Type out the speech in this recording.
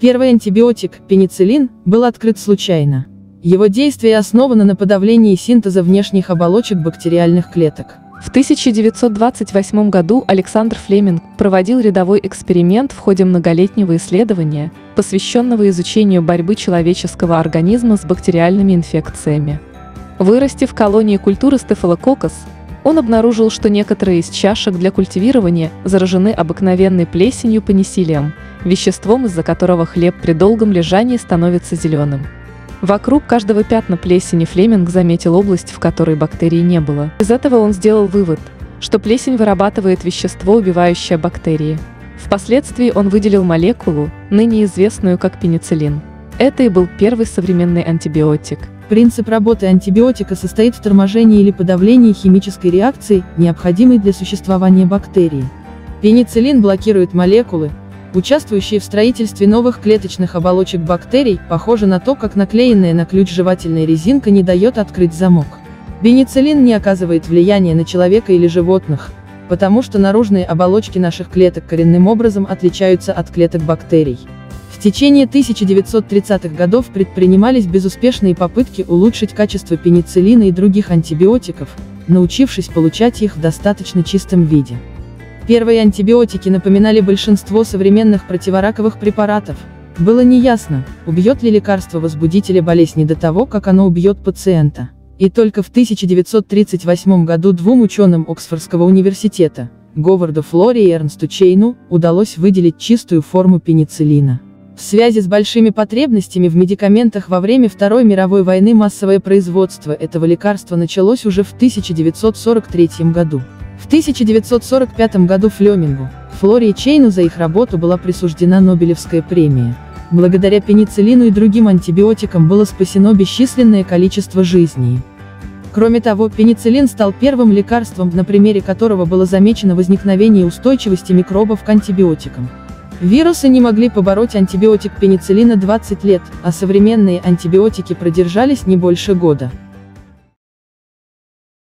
Первый антибиотик, пенициллин, был открыт случайно. Его действие основано на подавлении синтеза внешних оболочек бактериальных клеток. В 1928 году Александр Флеминг проводил рядовой эксперимент в ходе многолетнего исследования, посвященного изучению борьбы человеческого организма с бактериальными инфекциями. Вырастив колонии культуры стафилококкус, он обнаружил, что некоторые из чашек для культивирования заражены обыкновенной плесенью пенициллием, веществом, из-за которого хлеб при долгом лежании становится зеленым. Вокруг каждого пятна плесени Флеминг заметил область, в которой бактерий не было. Из этого он сделал вывод, что плесень вырабатывает вещество, убивающее бактерии. Впоследствии он выделил молекулу, ныне известную как пенициллин. Это и был первый современный антибиотик. Принцип работы антибиотика состоит в торможении или подавлении химической реакции, необходимой для существования бактерии. Пенициллин блокирует молекулы, участвующие в строительстве новых клеточных оболочек бактерий, похоже на то, как наклеенная на ключ жевательная резинка не дает открыть замок. Пенициллин не оказывает влияния на человека или животных, потому что наружные оболочки наших клеток коренным образом отличаются от клеток бактерий. Течение 1930-х годов предпринимались безуспешные попытки улучшить качество пенициллина и других антибиотиков, научившись получать их в достаточно чистом виде. Первые антибиотики напоминали большинство современных противораковых препаратов. Было неясно, убьет ли лекарство возбудителя болезни до того, как оно убьет пациента. И только в 1938 году двум ученым Оксфордского университета, Говарду Флори и Эрнсту Чейну, удалось выделить чистую форму пенициллина. В связи с большими потребностями в медикаментах во время Второй мировой войны массовое производство этого лекарства началось уже в 1943 году. В 1945 году Флемингу, и Чейну за их работу была присуждена Нобелевская премия. Благодаря пенициллину и другим антибиотикам было спасено бесчисленное количество жизней. Кроме того, пенициллин стал первым лекарством, на примере которого было замечено возникновение устойчивости микробов к антибиотикам. Вирусы не могли побороть антибиотик пенициллина 20 лет, а современные антибиотики продержались не больше года.